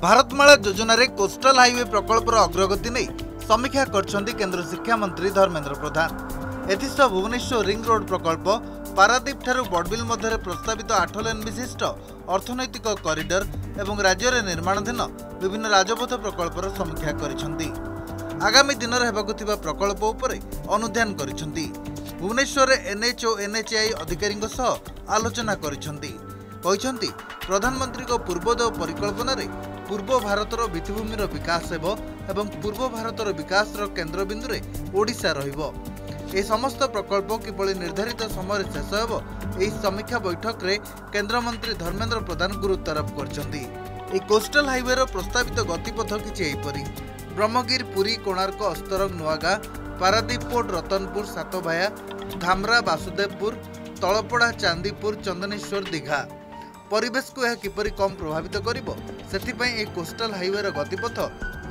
ଭାରତମାଳା ଯୋଜନାରେ coastal highway ପ୍ରକଳ୍ପର ଅଗ୍ରଗତି ନେଇ ସମୀକ୍ଷା କରିଛନ୍ତି କେନ୍ଦ୍ର ଶିକ୍ଷାମନ୍ତ୍ରୀ ଧର୍ମେନ୍ଦ୍ର ପ୍ରଧାନ। ଏଥିସହ ଭୁବନେଶ୍ୱର ରିଙ୍ଗ ରୋଡ୍ ପ୍ରକଳ୍ପ ପାରାଦୀପଠାରୁ ବଡ଼ବିଲ ମଧ୍ୟରେ ପ୍ରସ୍ତାବିତ ଆଠ ଲେନ୍ ବିଶିଷ୍ଟ ଅର୍ଥନୈତିକ କରିଡର ଏବଂ ରାଜ୍ୟରେ ନିର୍ମାଣାଧୀନ ବିଭିନ୍ନ ରାଜପଥ ପ୍ରକଳ୍ପର ସମୀକ୍ଷା କରିଛନ୍ତି। ଆଗାମୀ ଦିନରେ ହେବାକୁ ଥିବା ପ୍ରକଳ୍ପ ଉପରେ ଅନୁଧ୍ୟାନ କରିଛନ୍ତି। ଭୁବନେଶ୍ୱରରେ ଏନ୍ଏଚ୍ ଓ ଏନ୍ଏଚ୍ଆଇ ଅଧିକାରୀଙ୍କ ସହ ଆଲୋଚନା କରିଛନ୍ତି। କହିଛନ୍ତି ପ୍ରଧାନମନ୍ତ୍ରୀଙ୍କ ପୂର୍ବୋଦୟ ପରିକଳ୍ପନାରେ ପୂର୍ବ ଭାରତର ଭିତ୍ତିଭୂମିର ବିକାଶ ହେବ ଏବଂ ପୂର୍ବ ଭାରତର ବିକାଶର କେନ୍ଦ୍ରବିନ୍ଦୁରେ ଓଡ଼ିଶା ରହିବ। ଏହି ସମସ୍ତ ପ୍ରକଳ୍ପ କିଭଳି ନିର୍ଦ୍ଧାରିତ ସମୟରେ ଶେଷ ହେବ ଏହି ସମୀକ୍ଷା ବୈଠକରେ କେନ୍ଦ୍ରମନ୍ତ୍ରୀ ଧର୍ମେନ୍ଦ୍ର ପ୍ରଧାନ ଗୁରୁତ୍ୱାରୋପ କରିଛନ୍ତି। ଏହି କୋଷ୍ଟାଲ ହାଇୱେର ପ୍ରସ୍ତାବିତ ଗତିପଥ କିଛି ଏହିପରି। ବ୍ରହ୍ମଗିରି ପୁରୀ କୋଣାର୍କ ଅସ୍ତରଙ୍ଗ ନୂଆଗାଁ ପାରାଦୀପ ପୋର୍ଟ ରତନପୁର ସାତଭାୟା ଧାମରା ବାସୁଦେବପୁର ତଳପଡ଼ା ଚାନ୍ଦିପୁର ଚନ୍ଦନେଶ୍ୱର ଦୀଘା। ପରିବେଶକୁ ଏହା କିପରି କମ୍ ପ୍ରଭାବିତ କରିବ ସେଥିପାଇଁ ଏହି କୋଷ୍ଟାଲ ହାଇୱେର ଗତିପଥ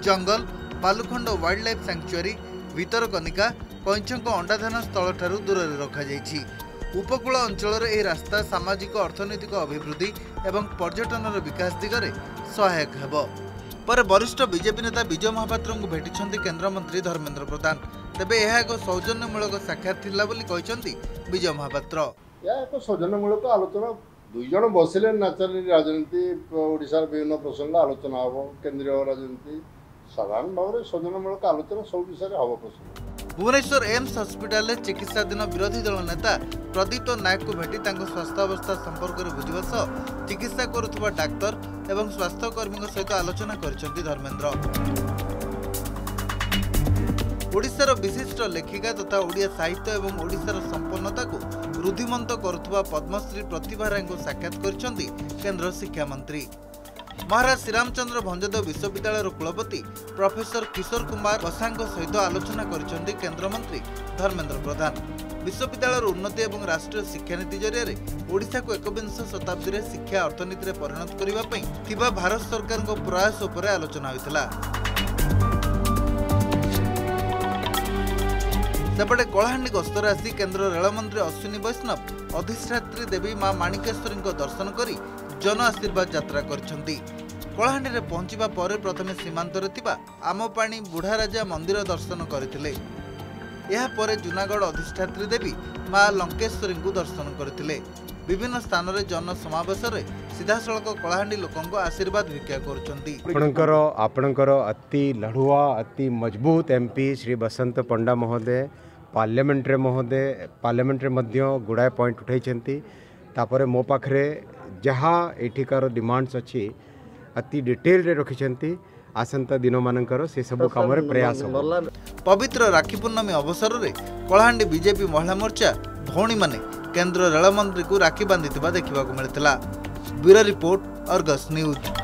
ଜଙ୍ଗଲ Balukhand wildlife sanctuary Bhitarkanika କଇଁଛଙ୍କ ଅଣ୍ଡାଧାନ ସ୍ଥଳଠାରୁ ଦୂରରେ ରଖାଯାଇଛି। ଉପକୂଳ ଅଞ୍ଚଳରେ ଏହି ରାସ୍ତା ସାମାଜିକ ଅର୍ଥନୈତିକ ଅଭିବୃଦ୍ଧି ଏବଂ ପର୍ଯ୍ୟଟନର ବିକାଶ ଦିଗରେ ସହାୟକ ହେବ। ପରେ ବରିଷ୍ଠ ବିଜେପି ନେତା ବିଜୟ ମହାପାତ୍ରଙ୍କୁ ଭେଟିଛନ୍ତି କେନ୍ଦ୍ରମନ୍ତ୍ରୀ ଧର୍ମେନ୍ଦ୍ର ପ୍ରଧାନ। ତେବେ ଏହା ଏକ ସୌଜନ୍ୟମୂଳକ ସାକ୍ଷାତ ଥିଲା ବୋଲି କହିଛନ୍ତି ବିଜୟ ମହାପାତ୍ର। ଏହା ଏକ ସୌଜନ୍ୟମୂଳକ ଆଲୋଚନା দুই জন বসিলে ন্যাচারালি রাজনীতি ওড়িশার বিভিন্ন প্রসঙ্গে আলোচনা হব কেন্দ্রীয় রাজনীতি সাধারণ ভাবে সৌজনমূলক আলোচনা সব বিষয়ে হব প্রসঙ্গ ভুবনেশ্বর এমস হসপিটালে চিকিৎসাধীন বিরোধী দল নেতা প্রদীপ্ত নায়কু ভেটি তাঙ্ক স্বাস্থ্যাবস্থা সম্পর্কে বুঝবা সহ চিকিৎসা করুবা ডাক্তার এবং স্বাস্থ্যকর্মী সহ আলোচনা করেছেন ধর্মেন্দ্র ଓଡ଼ିଶାର ବିଶିଷ୍ଟ ଲେଖିକା ତଥା ଓଡ଼ିଆ ସାହିତ୍ୟ ଏବଂ ଓଡ଼ିଶାର ସମ୍ପନ୍ନତାକୁ ରୁଦ୍ଧିମନ୍ତ କରୁଥିବା ପଦ୍ମଶ୍ରୀ ପ୍ରତିଭା ରାୟଙ୍କୁ ସାକ୍ଷାତ କରିଛନ୍ତି କେନ୍ଦ୍ର ଶିକ୍ଷାମନ୍ତ୍ରୀ। ମହାରାଜ ଶ୍ରୀରାମଚନ୍ଦ୍ର ଭଞ୍ଜଦେବ ବିଶ୍ୱବିଦ୍ୟାଳୟର କୁଳପତି ପ୍ରଫେସର କିଶୋର କୁମାର ବସାଙ୍କ ସହିତ ଆଲୋଚନା କରିଛନ୍ତି କେନ୍ଦ୍ରମନ୍ତ୍ରୀ ଧର୍ମେନ୍ଦ୍ର ପ୍ରଧାନ। ବିଶ୍ୱବିଦ୍ୟାଳୟର ଉନ୍ନତି ଏବଂ ରାଷ୍ଟ୍ରୀୟ ଶିକ୍ଷାନୀତି ଜରିଆରେ ଓଡ଼ିଶାକୁ ଏକବିଂଶ ଶତାବ୍ଦୀରେ ଶିକ୍ଷା ଅର୍ଥନୀତିରେ ପରିଣତ କରିବା ପାଇଁ ଥିବା ଭାରତ ସରକାରଙ୍କ ପ୍ରୟାସ ଉପରେ ଆଲୋଚନା ହୋଇଥିଲା। ସେପଟେ କଳାହାଣ୍ଡି ଗସ୍ତରେ ଆସି କେନ୍ଦ୍ର ରେଳମନ୍ତ୍ରୀ ଅଶ୍ୱିନୀ ବୈଷ୍ଣବ ଅଧିଷ୍ଠାତ୍ରୀ ଦେବୀ ମା ମାଣିକେଶ୍ୱରୀଙ୍କ ଦର୍ଶନ କରି ଜନ ଆଶୀର୍ବାଦ ଯାତ୍ରା କରିଛନ୍ତି। କଳାହାଣ୍ଡିରେ ପହଞ୍ଚିବା ପରେ ପ୍ରଥମେ ସୀମାନ୍ତରେ ଥିବା ଆମପାଣି ବୁଢ଼ାରାଜା ମନ୍ଦିର ଦର୍ଶନ କରିଥିଲେ। ଏହାପରେ ଜୁନାଗଡ଼ ଅଧିଷ୍ଠାତ୍ରୀ ଦେବୀ ମା ଲଙ୍କେଶ୍ୱରୀଙ୍କୁ ଦର୍ଶନ କରିଥିଲେ। ବିଭିନ୍ନ ସ୍ଥାନରେ ଜନସମାବେଶରେ ସିଧାସଳଖ କଳାହାଣ୍ଡି ଲୋକଙ୍କ ଆଶୀର୍ବାଦ ଭିକ୍ଷା କରୁଛନ୍ତି ଆପଣଙ୍କର ଆପଣଙ୍କର ଅତି ଲଢ଼ୁଆ ଅତି ମଜବୁତ ଏମ୍ ପି ଶ୍ରୀ ବସନ୍ତ ପଣ୍ଡା ମହୋଦୟ ପାର୍ଲିଆମେଣ୍ଟରେ ମହୋଦୟ ପାର୍ଲିଆମେଣ୍ଟରେ ମଧ୍ୟ ଗୁଡ଼ାଏ ପଏଣ୍ଟ ଉଠାଇଛନ୍ତି ତାପରେ ମୋ ପାଖରେ ଯାହା ଏଠିକାର ଡିମାଣ୍ଡସ୍ ଅଛି ଅତି ଡିଟେଲରେ ରଖିଛନ୍ତି ଆସନ୍ତା ଦିନମାନଙ୍କର ସେସବୁ କାମରେ ପ୍ରୟାସ ହେବ ପବିତ୍ର ରାକ୍ଷୀ ପୂର୍ଣ୍ଣମୀ ଅବସରରେ କଳାହାଣ୍ଡି ବିଜେପି ମହିଳା ମୋର୍ଚ୍ଚା ଭଉଣୀମାନେ କେନ୍ଦ୍ର ରେଳମନ୍ତ୍ରୀଙ୍କୁ ରାକ୍ଷୀ ବାନ୍ଧିଥିବା ଦେଖିବାକୁ ମିଳିଥିଲା ବ୍ୟୁରୋ ରିପୋର୍ଟ ଅର୍ଗସ୍ ନ୍ୟୁଜ୍